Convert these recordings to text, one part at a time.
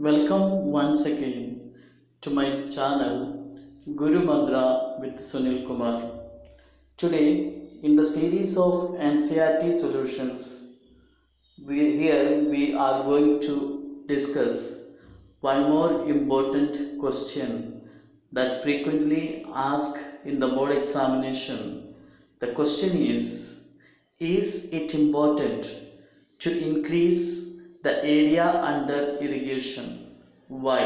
Welcome once again to my channel Guru Mandra with Sunil Kumar. Today, in the series of NCRT solutions, we, here we are going to discuss one more important question that frequently asked in the board examination. The question is Is it important to increase the area under irrigation? Why?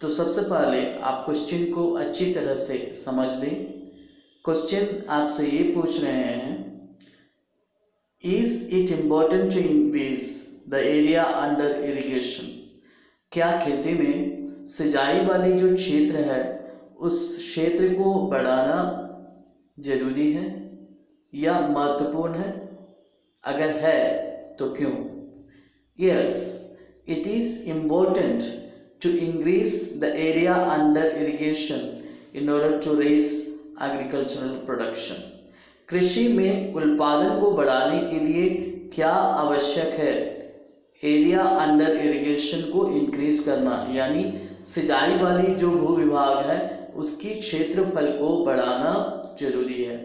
तो सबसे पहले आप question को अच्छी तरह से समझ लें क्वेश्चन आपसे ये पूछ रहे हैं is it important to increase the area under irrigation क्या खेती में सिंचाई वाली जो क्षेत्र है, उस क्षेत्र को बढ़ाना ज़रूरी है या महत्वपूर्ण है अगर है तो क्यों yes it is important to increase the area under irrigation in order to raise agricultural production. कृषि में उत्पादन को बढ़ाने के लिए क्या आवश्यक है? एरिया अंडर इरिगेशन को इंक्रीज करना, यानी सिंचाई वाली जो भू विभाग है, उसकी क्षेत्रफल को बढ़ाना ज़रूरी है।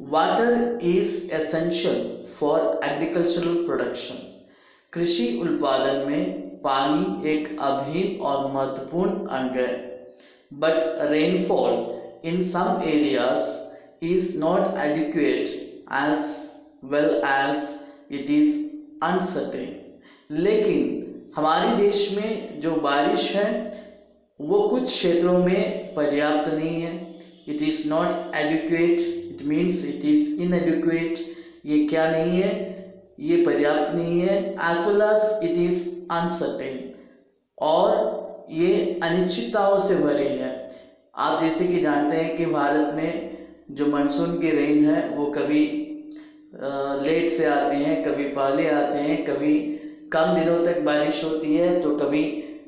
Water is essential for agricultural production कृषि उत्पादन में पानी एक अभिन्न और महत्वपूर्ण अंग है। But rainfall in some areas is not adequate as well as it is uncertain लेकिन हमारे देश में जो बारिश है, वो कुछ क्षेत्रों में पर्याप्त नहीं है। It is not adequate it means it is inadequate ये क्या नहीं है? ये पर्याप्त नहीं है as well as it is uncertain और ये अनिश्चितताओं से भरी है। आप जैसे कि जानते हैं कि भारत में जो मानसून के रेन है, वो कभी लेट से आते हैं, कभी पहले आते हैं, कभी कम दिनों तक बारिश होती है तो कभी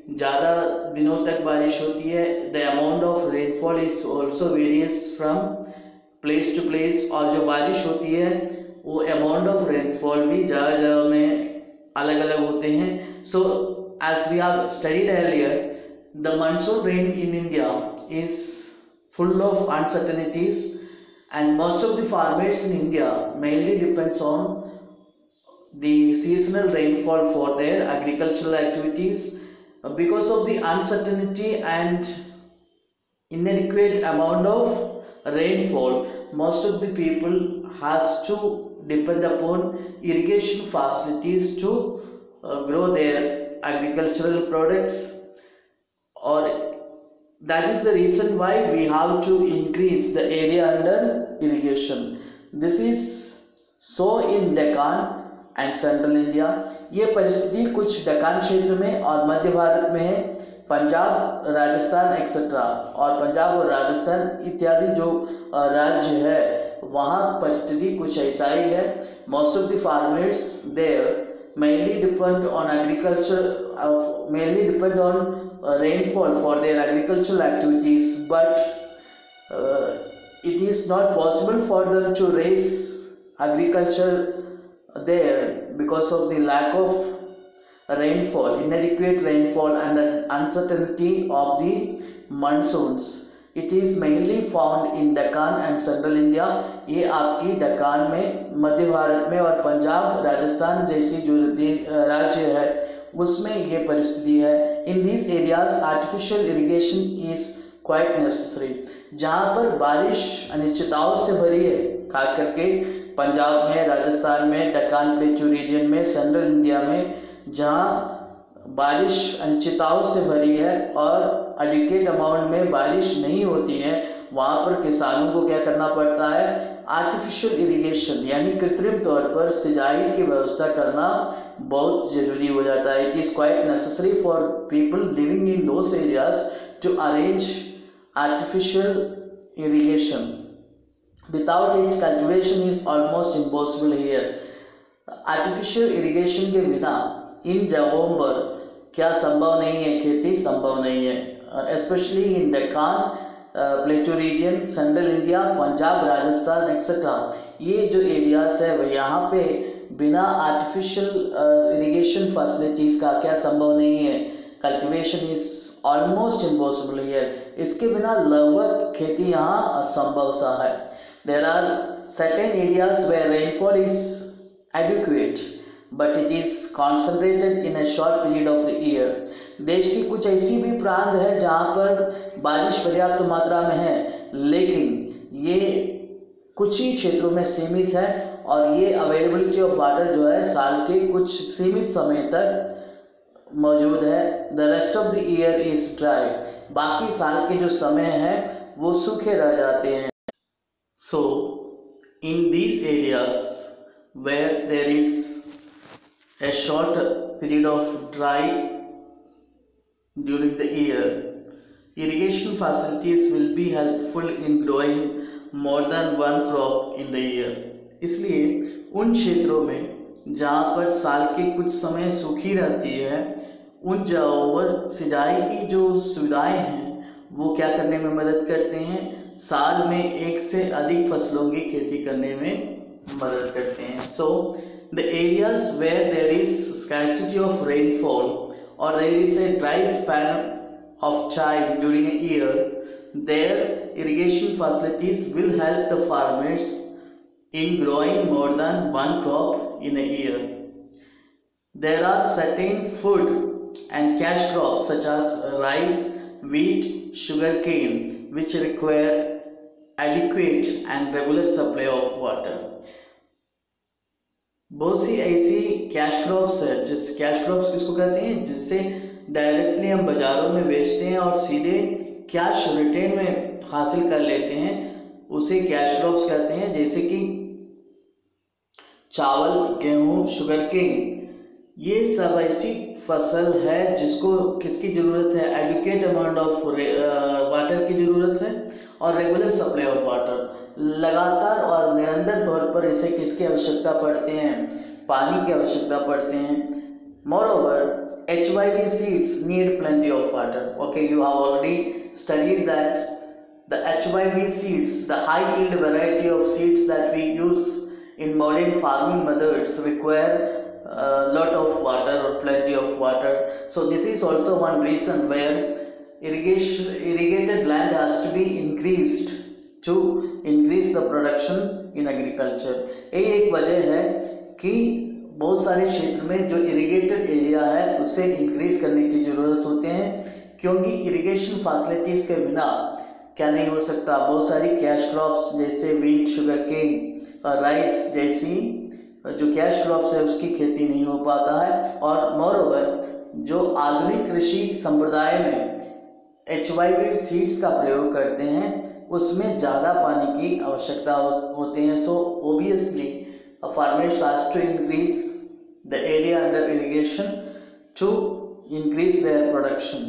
ज़्यादा दिनों तक बारिश होती है। The amount of rainfall is also varies from place to place और जो बारिश होती है वो अमाउंट ऑफ़ रेनफॉल भी जगह जगह में अलग अलग होते हैं। So as we are studied earlier the monsoon rain in India is full of uncertainties and most of the farmers in India mainly depends on the seasonal rainfall for their agricultural activities because of the uncertainty and inadequate amount of rainfall most of the people has to depend upon irrigation facilities to uh, grow their agricultural products or that is the reason why we have to increase the area under irrigation this is so in deccan and central India ये परिस्थिति कुछ डकान क्षेत्र में और मध्य भारत में है Punjab Rajasthan etcetera और पंजाब और राजस्थान इत्यादि जो राज्य है वहाँ परिस्थिति कुछ ऐसा ही है। Most of the farmers their mainly depend on agriculture mainly depend on rainfall for their agricultural activities but it is not possible for them to raise agriculture there because of the lack of rainfall, inadequate rainfall and an uncertainty of the monsoons. It is mainly found in Deccan and central India ये आपकी डकान में, मध्य भारत में और पंजाब, राजस्थान जैसी जो राज्य है, उसमें ये परिस्थिति है। In this areas artificial irrigation is quite necessary जहाँ पर बारिश अनिश्चितताओं से भरी है, खास करके पंजाब में, राजस्थान में डकान प्लेटू रीजन में सेंट्रल इंडिया में, जहाँ बारिश अनिश्चितताओं से भरी है और एडिकेट अमाउंट में बारिश नहीं होती है, वहाँ पर किसानों को क्या करना पड़ता है? आर्टिफिशियल इरिगेशन यानी कृत्रिम तौर पर सिंचाई की व्यवस्था करना बहुत ज़रूरी हो जाता है। It is quite necessary for people living in those areas to arrange artificial irrigation without it cultivation is almost impossible here artificial इरिगेशन के बिना इन जगहों पर क्या संभव नहीं है, खेती संभव नहीं है। Specially in Deccan plateau region central India Punjab Rajasthan etcetera ये जो एरियाज़ है, वो यहाँ पे बिना आर्टिफिशियल इरिगेशन फैसिलिटीज़ का क्या संभव नहीं है। Cultivation is almost impossible here इसके बिना लगभग खेती यहाँ असंभव सा है। There are certain areas where rainfall is adequate but it is concentrated in a short period of the year देश की कुछ ऐसी भी प्रांत है जहाँ पर बारिश पर्याप्त मात्रा में है, लेकिन ये कुछ ही क्षेत्रों में सीमित है और ये अवेलेबिलिटी ऑफ़ वाटर जो है साल के कुछ सीमित समय तक मौजूद है। The rest of the year is dry बाकी साल के जो समय है, वो सूखे रह जाते हैं। So in these areas where there is a short period of dry during the year irrigation facilities will be helpful in growing more than one crop in the year इसलिए उन क्षेत्रों में जहाँ पर साल के कुछ समय सूखी रहती है उन जगहों पर सिंचाई की जो सुविधाएँ हैं वो क्या करने में मदद करते हैं साल में एक से अधिक फ़सलों की खेती करने में मदद करते हैं सो so, the areas where there is scarcity of rainfall or there is a dry span of time during a year, their irrigation facilities will help the farmers in growing more than one crop in a year. There are certain food and cash crops such as rice, wheat, sugarcane which require adequate and regular supply of water. बहुत सी ऐसी cash crops है, जिस cash crops किसको कहते हैं? जिससे directly हम बाज़ारों में बेचते हैं और सीधे कैश रिटेन में हासिल कर लेते हैं। उसे कैश क्रॉप्स कहते हैं, जैसे कि चावल, गेहूँ शुगर केन ये सब ऐसी फ़सल है जिसको किसकी ज़रूरत है? एडुकेट अमाउंट ऑफ़ वाटर की ज़रूरत है और रेगुलर सप्लाई ऑफ़ वाटर लगातार और निरंतर तौर पर इसे किसकी आवश्यकता पड़ते हैं? पानी की आवश्यकता पड़ते हैं। Moreover H Y V seeds need plenty of water okay you have already studied that the H Y V seeds the high yield variety of seeds that we use in modern farming methods require lot of water और plenty of water so this is also one reason where irrigation irrigated land has to be increased to increase the production in agriculture यही एक वजह है कि बहुत सारे क्षेत्र में जो इरिगेटेड एरिया है, उसे इंक्रीज करने की ज़रूरत होते हैं, क्योंकि इरिगेशन फैसिलिटीज़ के बिना क्या नहीं हो सकता। बहुत सारी कैश क्रॉप्स जैसे वीट शुगर केन और राइस जैसी जो कैश क्रॉप्स है, उसकी खेती नहीं हो पाता है। और मोर ओवर जो आधुनिक कृषि संप्रदाय में एच वाई सीड्स का प्रयोग करते हैं उसमें ज़्यादा पानी की आवश्यकता होती है so obviously a farmers has to increase the area under irrigation to increase their production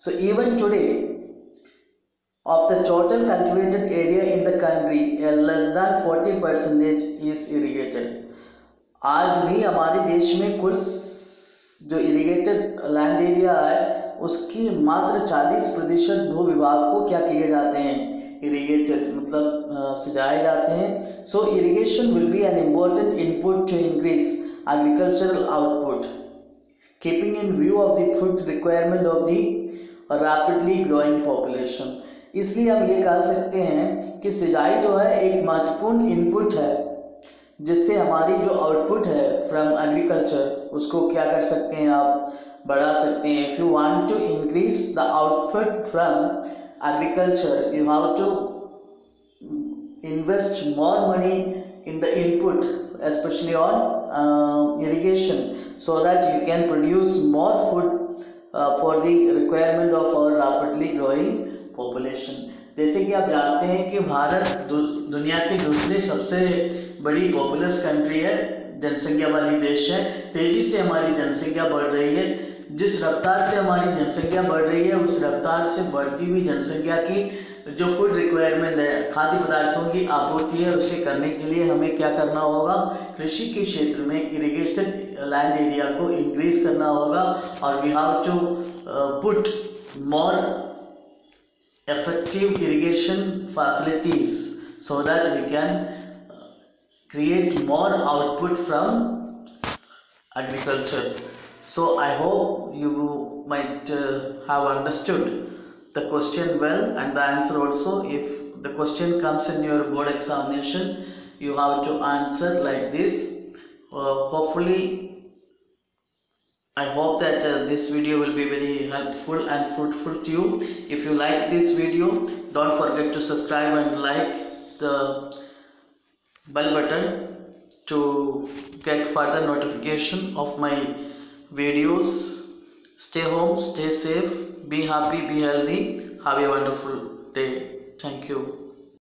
so even today of the total cultivated area in the country a less than 40 percentage is irrigated आज भी हमारे देश में कुल जो irrigated land area है उसकी मात्र 40 प्रतिशत भू विभाग को क्या किए जाते हैं? इरीगेटेड मतलब सिंचाए जाते हैं। So irrigation will be an important input to increase agricultural output keeping in view of the food requirement of the rapidly growing population इसलिए हम ये कह सकते हैं कि सिंचाई जो है, एक महत्वपूर्ण इनपुट है, जिससे हमारी जो आउटपुट है फ्रॉम एग्रीकल्चर उसको क्या कर सकते हैं आप? बढ़ा सकते हैं। If you want to increase the output from agriculture you have to invest more money in the input uh, irrigation so that you can produce more food uh, for the requirement of our rapidly growing population. जैसे कि आप जानते हैं कि भारत दु, दुनिया की दूसरी सबसे बड़ी पॉपुलस कंट्री है जनसंख्या वाली देश है। तेज़ी से हमारी जनसंख्या बढ़ रही है। जिस रफ्तार से हमारी जनसंख्या बढ़ रही है, उस रफ्तार से बढ़ती हुई जनसंख्या की जो फ़ूड रिक्वायरमेंट है, खाद्य पदार्थों की आपूर्ति है, उसे करने के लिए हमें क्या करना होगा कृषि के क्षेत्र में इरिगेटेड लैंड एरिया को इंक्रीज करना होगा और we have to put more effective irrigation facilities so that we can create more output from agriculture. So I hope you might uh, have understood the question well and the answer also. If the question comes in your board examination, you have to answer like this. Uh, hopefully I hope that uh, this video will be very helpful and fruitful to you. If you like this video, don't forget to subscribe and like the bell button to get further notification of my videos. Stay home, stay safe, be happy, be healthy. Have a wonderful day. Thank you.